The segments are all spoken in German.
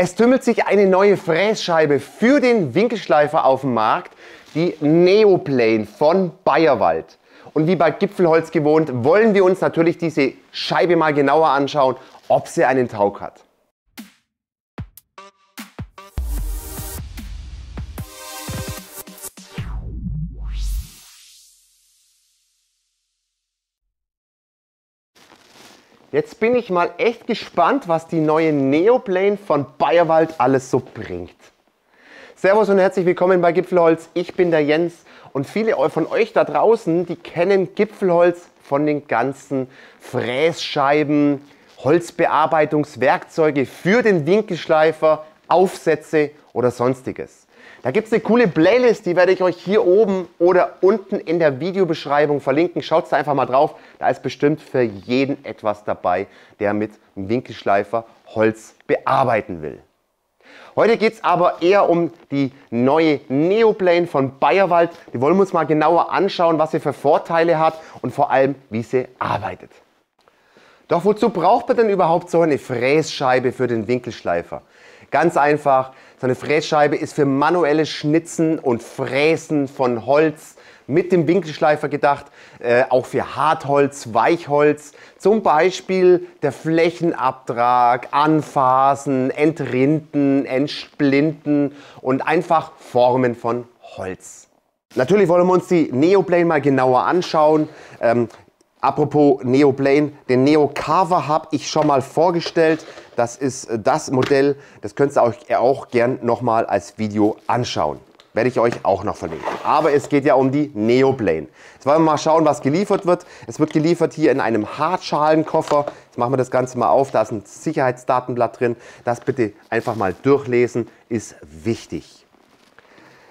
Es tümmelt sich eine neue Frässcheibe für den Winkelschleifer auf dem Markt, die Neoplane von Bayerwald. Und wie bei Gipfelholz gewohnt, wollen wir uns natürlich diese Scheibe mal genauer anschauen, ob sie einen Taug hat. Jetzt bin ich mal echt gespannt, was die neue Neoplane von Bayerwald alles so bringt. Servus und herzlich willkommen bei Gipfelholz. Ich bin der Jens und viele von euch da draußen, die kennen Gipfelholz von den ganzen Frässcheiben, Holzbearbeitungswerkzeuge für den Winkelschleifer, Aufsätze oder sonstiges. Da gibt es eine coole Playlist, die werde ich euch hier oben oder unten in der Videobeschreibung verlinken. Schaut da einfach mal drauf. Da ist bestimmt für jeden etwas dabei, der mit einem Winkelschleifer Holz bearbeiten will. Heute geht es aber eher um die neue Neoplane von Bayerwald. Die wollen wir uns mal genauer anschauen, was sie für Vorteile hat und vor allem, wie sie arbeitet. Doch wozu braucht man denn überhaupt so eine Frässcheibe für den Winkelschleifer? Ganz einfach, so eine Frässcheibe ist für manuelles Schnitzen und Fräsen von Holz mit dem Winkelschleifer gedacht, äh, auch für Hartholz, Weichholz, zum Beispiel der Flächenabtrag, Anfasen, Entrinden, Entsplinten und einfach Formen von Holz. Natürlich wollen wir uns die Neoplane mal genauer anschauen. Ähm, Apropos Neoplane, den Neo Carver habe ich schon mal vorgestellt. Das ist äh, das Modell, das könnt ihr euch auch gern nochmal als Video anschauen. Werde ich euch auch noch verlinken. Aber es geht ja um die Neoplane. Jetzt wollen wir mal schauen, was geliefert wird. Es wird geliefert hier in einem Hartschalenkoffer. Jetzt machen wir das Ganze mal auf. Da ist ein Sicherheitsdatenblatt drin. Das bitte einfach mal durchlesen, ist wichtig.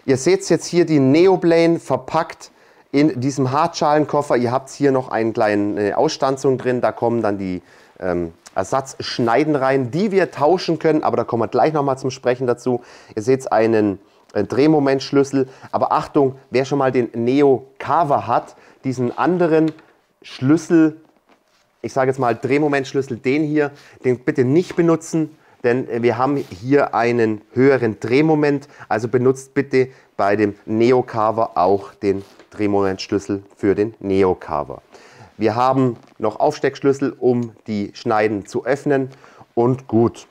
Ihr seht jetzt hier die Neoplane verpackt in diesem Hartschalenkoffer. Ihr habt hier noch eine kleine Ausstanzung drin. Da kommen dann die ähm, Ersatzschneiden rein, die wir tauschen können. Aber da kommen wir gleich nochmal zum Sprechen dazu. Ihr seht einen, einen Drehmomentschlüssel. Aber Achtung, wer schon mal den Neo Carver hat, diesen anderen Schlüssel, ich sage jetzt mal Drehmomentschlüssel, den hier, den bitte nicht benutzen denn wir haben hier einen höheren Drehmoment. Also benutzt bitte bei dem Neo Carver auch den Drehmomentschlüssel für den Neo Carver. Wir haben noch Aufsteckschlüssel, um die Schneiden zu öffnen und gut.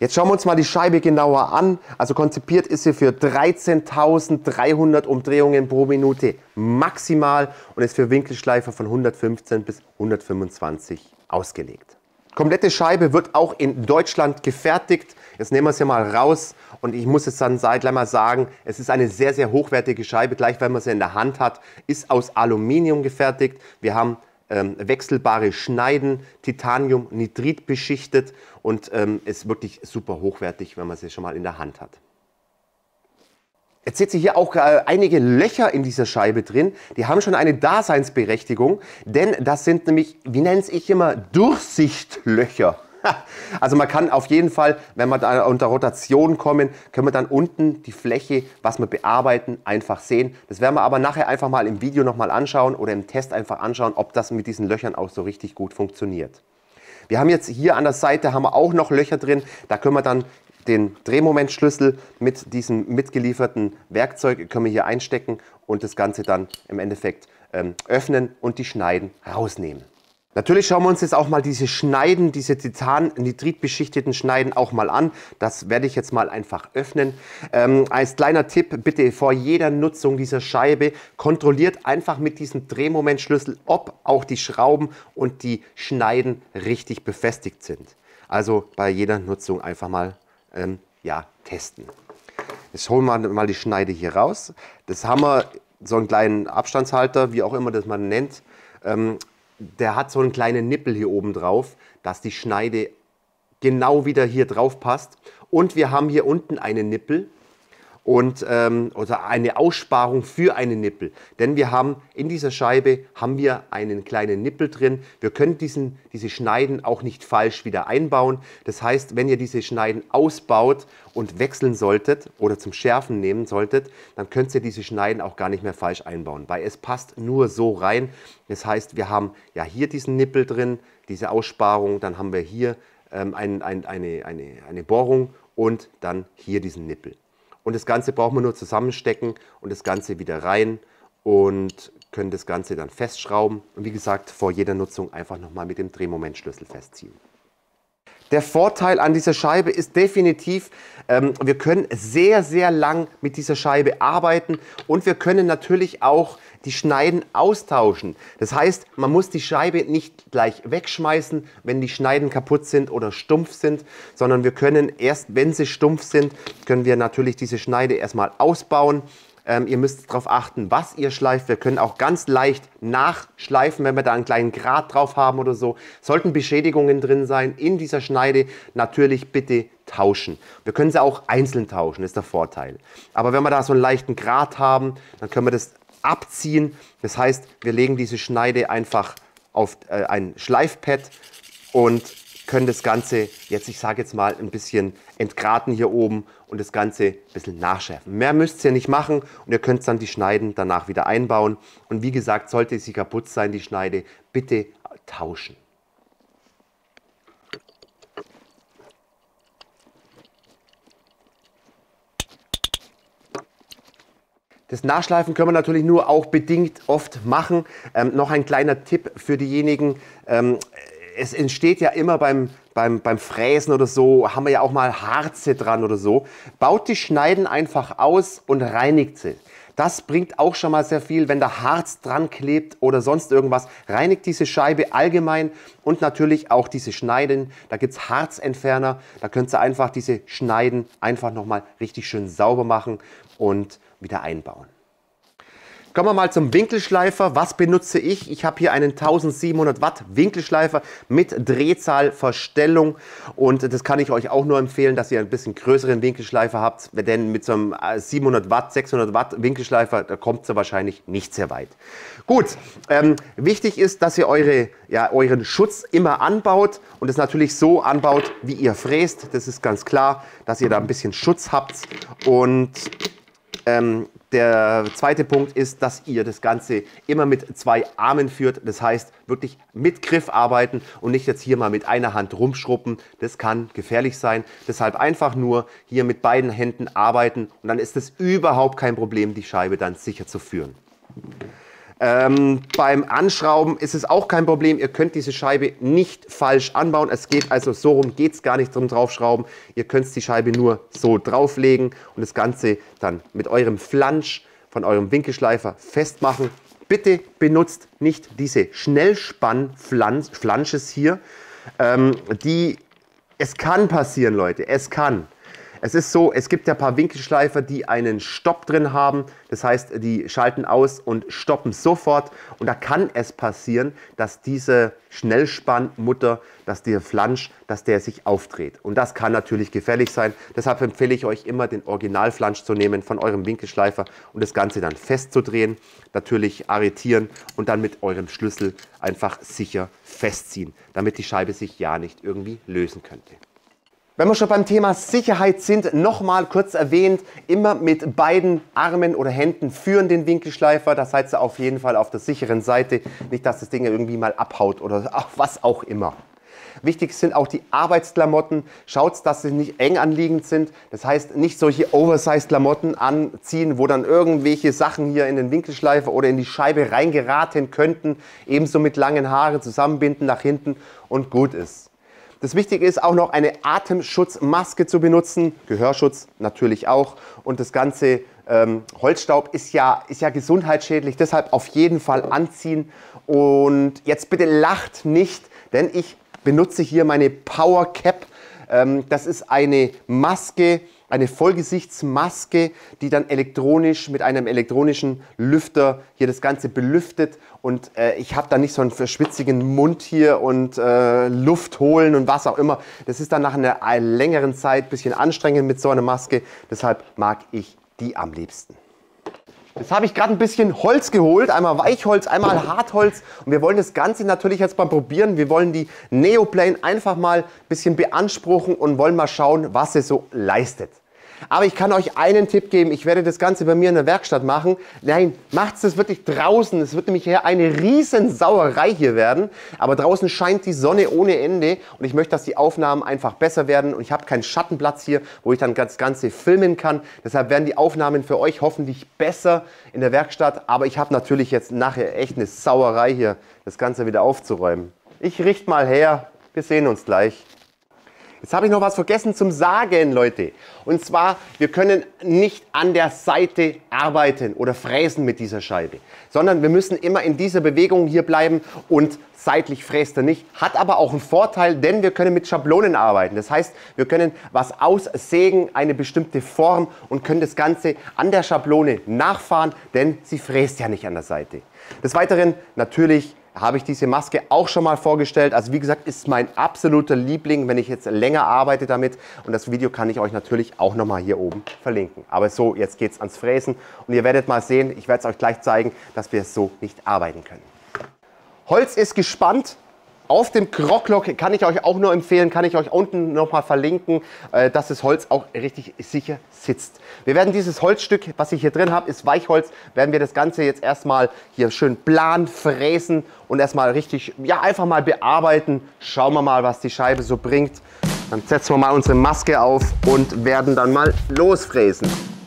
Jetzt schauen wir uns mal die Scheibe genauer an. Also konzipiert ist sie für 13.300 Umdrehungen pro Minute maximal und ist für Winkelschleifer von 115 bis 125 ausgelegt. Komplette Scheibe wird auch in Deutschland gefertigt. Jetzt nehmen wir es ja mal raus und ich muss jetzt dann gleich mal sagen, es ist eine sehr, sehr hochwertige Scheibe, gleich wenn man sie in der Hand hat, ist aus Aluminium gefertigt. Wir haben ähm, wechselbare Schneiden, Titanium, Nitrit beschichtet und ähm, ist wirklich super hochwertig, wenn man sie schon mal in der Hand hat. Jetzt seht ihr hier auch äh, einige Löcher in dieser Scheibe drin. Die haben schon eine Daseinsberechtigung, denn das sind nämlich, wie nenne ich immer, Durchsichtlöcher. Also man kann auf jeden Fall, wenn wir da unter Rotation kommen, können wir dann unten die Fläche, was wir bearbeiten, einfach sehen. Das werden wir aber nachher einfach mal im Video nochmal anschauen oder im Test einfach anschauen, ob das mit diesen Löchern auch so richtig gut funktioniert. Wir haben jetzt hier an der Seite haben wir auch noch Löcher drin. Da können wir dann den Drehmomentschlüssel mit diesem mitgelieferten Werkzeug können wir hier einstecken und das Ganze dann im Endeffekt ähm, öffnen und die Schneiden rausnehmen. Natürlich schauen wir uns jetzt auch mal diese Schneiden, diese Titan-Nitrit-beschichteten Schneiden auch mal an. Das werde ich jetzt mal einfach öffnen. Ähm, als kleiner Tipp, bitte vor jeder Nutzung dieser Scheibe kontrolliert einfach mit diesem Drehmomentschlüssel, ob auch die Schrauben und die Schneiden richtig befestigt sind. Also bei jeder Nutzung einfach mal ähm, ja, testen. Jetzt holen wir mal die Schneide hier raus. Das haben wir, so einen kleinen Abstandshalter, wie auch immer das man nennt. Ähm, der hat so einen kleinen Nippel hier oben drauf, dass die Schneide genau wieder hier drauf passt. Und wir haben hier unten einen Nippel, und, ähm, oder eine Aussparung für einen Nippel. Denn wir haben in dieser Scheibe haben wir einen kleinen Nippel drin. Wir können diesen, diese Schneiden auch nicht falsch wieder einbauen. Das heißt, wenn ihr diese Schneiden ausbaut und wechseln solltet oder zum Schärfen nehmen solltet, dann könnt ihr diese Schneiden auch gar nicht mehr falsch einbauen, weil es passt nur so rein. Das heißt, wir haben ja hier diesen Nippel drin, diese Aussparung, dann haben wir hier ähm, ein, ein, eine, eine, eine Bohrung und dann hier diesen Nippel. Und das Ganze braucht man nur zusammenstecken und das Ganze wieder rein und können das Ganze dann festschrauben und wie gesagt vor jeder Nutzung einfach nochmal mit dem Drehmomentschlüssel festziehen. Der Vorteil an dieser Scheibe ist definitiv, ähm, wir können sehr, sehr lang mit dieser Scheibe arbeiten und wir können natürlich auch die Schneiden austauschen. Das heißt, man muss die Scheibe nicht gleich wegschmeißen, wenn die Schneiden kaputt sind oder stumpf sind, sondern wir können erst, wenn sie stumpf sind, können wir natürlich diese Schneide erstmal ausbauen ähm, ihr müsst darauf achten, was ihr schleift. Wir können auch ganz leicht nachschleifen, wenn wir da einen kleinen Grat drauf haben oder so. Sollten Beschädigungen drin sein in dieser Schneide, natürlich bitte tauschen. Wir können sie auch einzeln tauschen, ist der Vorteil. Aber wenn wir da so einen leichten Grat haben, dann können wir das abziehen. Das heißt, wir legen diese Schneide einfach auf äh, ein Schleifpad und können das Ganze jetzt, ich sage jetzt mal, ein bisschen entgraten hier oben und das Ganze ein bisschen nachschärfen. Mehr müsst ihr nicht machen und ihr könnt dann die Schneiden danach wieder einbauen. Und wie gesagt, sollte sie kaputt sein, die Schneide, bitte tauschen. Das Nachschleifen können wir natürlich nur auch bedingt oft machen. Ähm, noch ein kleiner Tipp für diejenigen. Ähm, es entsteht ja immer beim, beim, beim Fräsen oder so, haben wir ja auch mal Harze dran oder so. Baut die Schneiden einfach aus und reinigt sie. Das bringt auch schon mal sehr viel, wenn da Harz dran klebt oder sonst irgendwas. Reinigt diese Scheibe allgemein und natürlich auch diese Schneiden. Da gibt es Harzentferner. Da könnt ihr einfach diese Schneiden einfach nochmal richtig schön sauber machen und wieder einbauen. Kommen wir mal zum Winkelschleifer. Was benutze ich? Ich habe hier einen 1700 Watt Winkelschleifer mit Drehzahlverstellung und das kann ich euch auch nur empfehlen, dass ihr ein bisschen größeren Winkelschleifer habt, denn mit so einem 700 äh, Watt, 600 Watt Winkelschleifer, da kommt ihr wahrscheinlich nicht sehr weit. Gut, ähm, wichtig ist, dass ihr eure, ja, euren Schutz immer anbaut und es natürlich so anbaut, wie ihr fräst. Das ist ganz klar, dass ihr da ein bisschen Schutz habt und ähm, der zweite Punkt ist, dass ihr das Ganze immer mit zwei Armen führt. Das heißt, wirklich mit Griff arbeiten und nicht jetzt hier mal mit einer Hand rumschruppen. Das kann gefährlich sein. Deshalb einfach nur hier mit beiden Händen arbeiten und dann ist es überhaupt kein Problem, die Scheibe dann sicher zu führen. Ähm, beim Anschrauben ist es auch kein Problem. Ihr könnt diese Scheibe nicht falsch anbauen. Es geht also so rum, geht es gar nicht zum Draufschrauben. Ihr könnt die Scheibe nur so drauflegen und das Ganze dann mit eurem Flansch von eurem Winkelschleifer festmachen. Bitte benutzt nicht diese Schnellspann-Flansches hier. Ähm, die, es kann passieren, Leute, es kann. Es ist so, es gibt ja ein paar Winkelschleifer, die einen Stopp drin haben. Das heißt, die schalten aus und stoppen sofort. Und da kann es passieren, dass diese Schnellspannmutter, dass der Flansch, dass der sich aufdreht. Und das kann natürlich gefährlich sein. Deshalb empfehle ich euch immer, den Originalflansch zu nehmen von eurem Winkelschleifer und das Ganze dann festzudrehen. Natürlich arretieren und dann mit eurem Schlüssel einfach sicher festziehen, damit die Scheibe sich ja nicht irgendwie lösen könnte. Wenn wir schon beim Thema Sicherheit sind, nochmal kurz erwähnt, immer mit beiden Armen oder Händen führen den Winkelschleifer. Da seid ihr auf jeden Fall auf der sicheren Seite. Nicht, dass das Ding irgendwie mal abhaut oder was auch immer. Wichtig sind auch die Arbeitsklamotten. Schaut, dass sie nicht eng anliegend sind. Das heißt, nicht solche Oversize-Klamotten anziehen, wo dann irgendwelche Sachen hier in den Winkelschleifer oder in die Scheibe reingeraten könnten. Ebenso mit langen Haaren zusammenbinden nach hinten und gut ist. Das Wichtige ist auch noch eine Atemschutzmaske zu benutzen, Gehörschutz natürlich auch. Und das ganze ähm, Holzstaub ist ja, ist ja gesundheitsschädlich, deshalb auf jeden Fall anziehen. Und jetzt bitte lacht nicht, denn ich benutze hier meine Power Cap. Ähm, das ist eine Maske, eine Vollgesichtsmaske, die dann elektronisch mit einem elektronischen Lüfter hier das Ganze belüftet und äh, ich habe da nicht so einen verschwitzigen Mund hier und äh, Luft holen und was auch immer. Das ist dann nach einer längeren Zeit ein bisschen anstrengend mit so einer Maske, deshalb mag ich die am liebsten. Jetzt habe ich gerade ein bisschen Holz geholt, einmal Weichholz, einmal Hartholz. Und wir wollen das Ganze natürlich jetzt mal probieren. Wir wollen die Neoplane einfach mal ein bisschen beanspruchen und wollen mal schauen, was sie so leistet. Aber ich kann euch einen Tipp geben. Ich werde das Ganze bei mir in der Werkstatt machen. Nein, macht es wirklich draußen. Es wird nämlich hier eine riesen Sauerei hier werden. Aber draußen scheint die Sonne ohne Ende. Und ich möchte, dass die Aufnahmen einfach besser werden. Und ich habe keinen Schattenplatz hier, wo ich dann das Ganze filmen kann. Deshalb werden die Aufnahmen für euch hoffentlich besser in der Werkstatt. Aber ich habe natürlich jetzt nachher echt eine Sauerei hier, das Ganze wieder aufzuräumen. Ich richte mal her. Wir sehen uns gleich. Jetzt habe ich noch was vergessen zum Sagen, Leute. Und zwar, wir können nicht an der Seite arbeiten oder fräsen mit dieser Scheibe, sondern wir müssen immer in dieser Bewegung hier bleiben und seitlich fräst er nicht. Hat aber auch einen Vorteil, denn wir können mit Schablonen arbeiten. Das heißt, wir können was aussägen, eine bestimmte Form und können das Ganze an der Schablone nachfahren, denn sie fräst ja nicht an der Seite. Des Weiteren natürlich habe ich diese Maske auch schon mal vorgestellt. Also wie gesagt, ist mein absoluter Liebling, wenn ich jetzt länger arbeite damit. Und das Video kann ich euch natürlich auch noch mal hier oben verlinken. Aber so, jetzt geht es ans Fräsen. Und ihr werdet mal sehen, ich werde es euch gleich zeigen, dass wir so nicht arbeiten können. Holz ist gespannt. Auf dem Krocklock kann ich euch auch nur empfehlen, kann ich euch unten nochmal verlinken, äh, dass das Holz auch richtig sicher sitzt. Wir werden dieses Holzstück, was ich hier drin habe, ist Weichholz, werden wir das Ganze jetzt erstmal hier schön plan fräsen und erstmal richtig, ja einfach mal bearbeiten. Schauen wir mal, was die Scheibe so bringt. Dann setzen wir mal unsere Maske auf und werden dann mal losfräsen.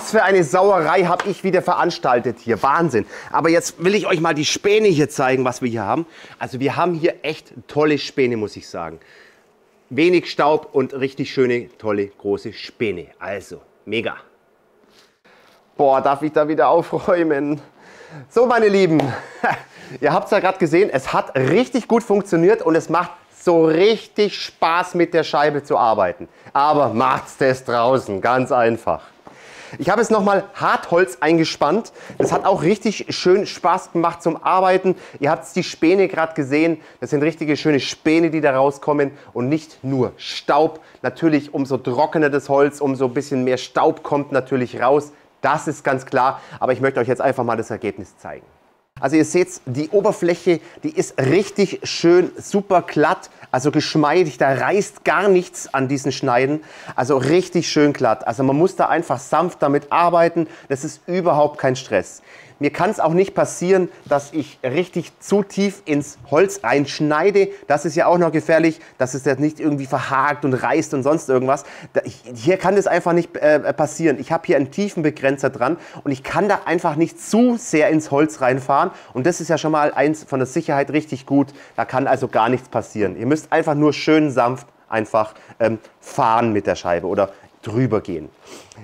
Was für eine Sauerei habe ich wieder veranstaltet hier. Wahnsinn. Aber jetzt will ich euch mal die Späne hier zeigen, was wir hier haben. Also wir haben hier echt tolle Späne, muss ich sagen. Wenig Staub und richtig schöne, tolle, große Späne. Also, mega. Boah, darf ich da wieder aufräumen? So, meine Lieben, ihr habt es ja gerade gesehen, es hat richtig gut funktioniert und es macht so richtig Spaß mit der Scheibe zu arbeiten. Aber macht's das draußen, ganz einfach. Ich habe jetzt nochmal Hartholz eingespannt. Das hat auch richtig schön Spaß gemacht zum Arbeiten. Ihr habt die Späne gerade gesehen. Das sind richtige schöne Späne, die da rauskommen und nicht nur Staub. Natürlich, umso trockener das Holz, umso ein bisschen mehr Staub kommt natürlich raus. Das ist ganz klar. Aber ich möchte euch jetzt einfach mal das Ergebnis zeigen. Also ihr seht, die Oberfläche, die ist richtig schön super glatt, also geschmeidig, da reißt gar nichts an diesen Schneiden. Also richtig schön glatt. Also man muss da einfach sanft damit arbeiten, das ist überhaupt kein Stress. Mir kann es auch nicht passieren, dass ich richtig zu tief ins Holz reinschneide. Das ist ja auch noch gefährlich, dass es jetzt nicht irgendwie verhakt und reißt und sonst irgendwas. hier kann das einfach nicht äh, passieren. Ich habe hier einen Tiefenbegrenzer dran und ich kann da einfach nicht zu sehr ins Holz reinfahren. Und das ist ja schon mal eins von der Sicherheit richtig gut. Da kann also gar nichts passieren. Ihr müsst einfach nur schön sanft einfach ähm, fahren mit der Scheibe oder drüber gehen.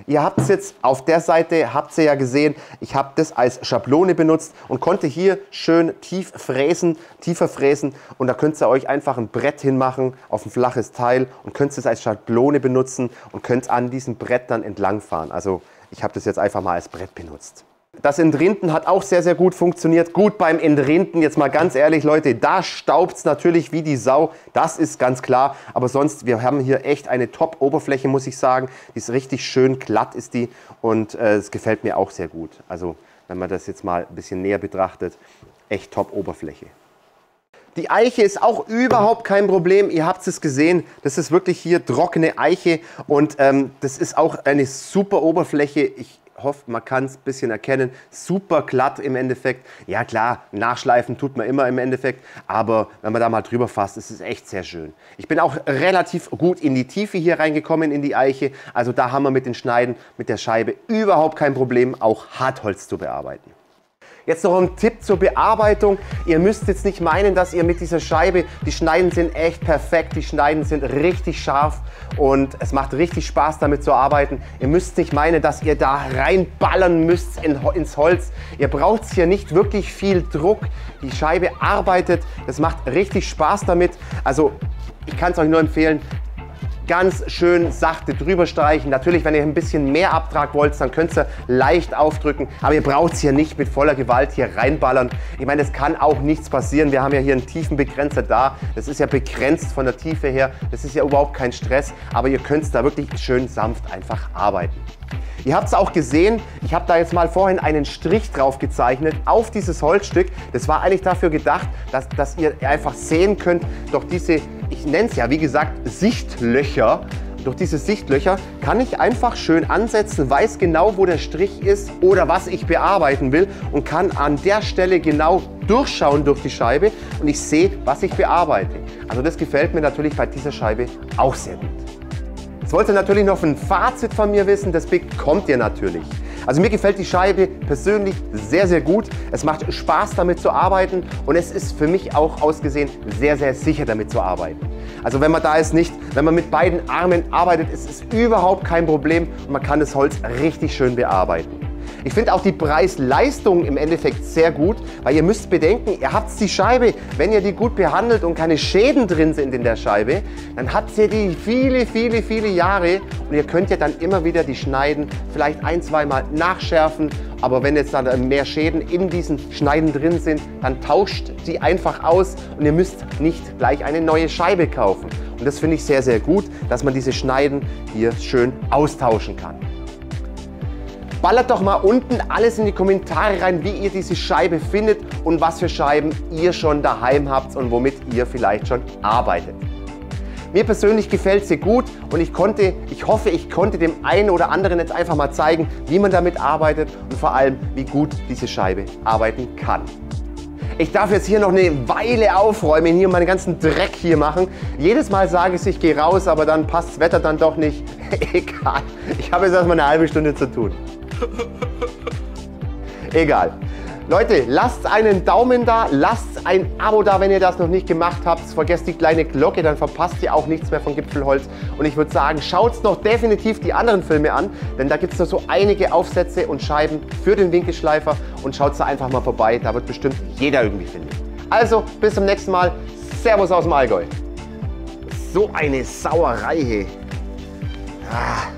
Ihr habt es jetzt auf der Seite, habt ihr ja gesehen, ich habe das als Schablone benutzt und konnte hier schön tief fräsen, tiefer fräsen und da könnt ihr euch einfach ein Brett hinmachen auf ein flaches Teil und könnt es als Schablone benutzen und könnt an diesem Brett dann entlang fahren. Also ich habe das jetzt einfach mal als Brett benutzt. Das Entrinden hat auch sehr, sehr gut funktioniert. Gut beim Entrinden, jetzt mal ganz ehrlich, Leute, da staubt es natürlich wie die Sau. Das ist ganz klar. Aber sonst, wir haben hier echt eine Top-Oberfläche, muss ich sagen. Die ist richtig schön glatt, ist die. Und äh, es gefällt mir auch sehr gut. Also, wenn man das jetzt mal ein bisschen näher betrachtet, echt Top-Oberfläche. Die Eiche ist auch überhaupt kein Problem. Ihr habt es gesehen. Das ist wirklich hier trockene Eiche und ähm, das ist auch eine super Oberfläche. Ich hoffe, man kann es ein bisschen erkennen. Super glatt im Endeffekt. Ja klar, nachschleifen tut man immer im Endeffekt, aber wenn man da mal drüber fasst, ist es echt sehr schön. Ich bin auch relativ gut in die Tiefe hier reingekommen in die Eiche. Also da haben wir mit den Schneiden, mit der Scheibe überhaupt kein Problem, auch Hartholz zu bearbeiten. Jetzt noch ein Tipp zur Bearbeitung. Ihr müsst jetzt nicht meinen, dass ihr mit dieser Scheibe, die Schneiden sind echt perfekt, die Schneiden sind richtig scharf und es macht richtig Spaß damit zu arbeiten. Ihr müsst nicht meinen, dass ihr da reinballern müsst in, ins Holz. Ihr braucht hier nicht wirklich viel Druck. Die Scheibe arbeitet, es macht richtig Spaß damit. Also ich kann es euch nur empfehlen, ganz schön sachte drüber streichen. Natürlich, wenn ihr ein bisschen mehr Abtrag wollt, dann könnt ihr leicht aufdrücken, aber ihr braucht es hier nicht mit voller Gewalt hier reinballern. Ich meine, es kann auch nichts passieren. Wir haben ja hier einen Tiefenbegrenzer da. Das ist ja begrenzt von der Tiefe her. Das ist ja überhaupt kein Stress, aber ihr könnt da wirklich schön sanft einfach arbeiten. Ihr habt es auch gesehen, ich habe da jetzt mal vorhin einen Strich drauf gezeichnet auf dieses Holzstück. Das war eigentlich dafür gedacht, dass, dass ihr einfach sehen könnt, durch diese, ich nenne es ja wie gesagt, Sichtlöcher, durch diese Sichtlöcher kann ich einfach schön ansetzen, weiß genau, wo der Strich ist oder was ich bearbeiten will und kann an der Stelle genau durchschauen durch die Scheibe und ich sehe, was ich bearbeite. Also das gefällt mir natürlich bei dieser Scheibe auch sehr gut. Jetzt wollt ihr natürlich noch ein Fazit von mir wissen, das bekommt ihr natürlich. Also mir gefällt die Scheibe persönlich sehr, sehr gut. Es macht Spaß damit zu arbeiten und es ist für mich auch ausgesehen sehr, sehr sicher damit zu arbeiten. Also wenn man da ist nicht, wenn man mit beiden Armen arbeitet, ist es überhaupt kein Problem und man kann das Holz richtig schön bearbeiten. Ich finde auch die Preis-Leistung im Endeffekt sehr gut, weil ihr müsst bedenken, ihr habt die Scheibe, wenn ihr die gut behandelt und keine Schäden drin sind in der Scheibe, dann habt ihr die viele, viele, viele Jahre und ihr könnt ja dann immer wieder die Schneiden vielleicht ein, zweimal nachschärfen. Aber wenn jetzt dann mehr Schäden in diesen Schneiden drin sind, dann tauscht die einfach aus und ihr müsst nicht gleich eine neue Scheibe kaufen. Und das finde ich sehr, sehr gut, dass man diese Schneiden hier schön austauschen kann. Ballert doch mal unten alles in die Kommentare rein, wie ihr diese Scheibe findet und was für Scheiben ihr schon daheim habt und womit ihr vielleicht schon arbeitet. Mir persönlich gefällt sie gut und ich konnte, ich hoffe, ich konnte dem einen oder anderen jetzt einfach mal zeigen, wie man damit arbeitet und vor allem, wie gut diese Scheibe arbeiten kann. Ich darf jetzt hier noch eine Weile aufräumen, hier meinen ganzen Dreck hier machen. Jedes Mal sage ich, ich gehe raus, aber dann passt das Wetter dann doch nicht. Egal, ich habe jetzt erstmal eine halbe Stunde zu tun. Egal. Leute, lasst einen Daumen da, lasst ein Abo da, wenn ihr das noch nicht gemacht habt. Vergesst die kleine Glocke, dann verpasst ihr auch nichts mehr von Gipfelholz. Und ich würde sagen, schaut noch definitiv die anderen Filme an, denn da gibt es noch so einige Aufsätze und Scheiben für den Winkelschleifer. Und schaut da einfach mal vorbei, da wird bestimmt jeder irgendwie finden. Also, bis zum nächsten Mal. Servus aus dem Allgäu. So eine Sauerei, hey. Ah.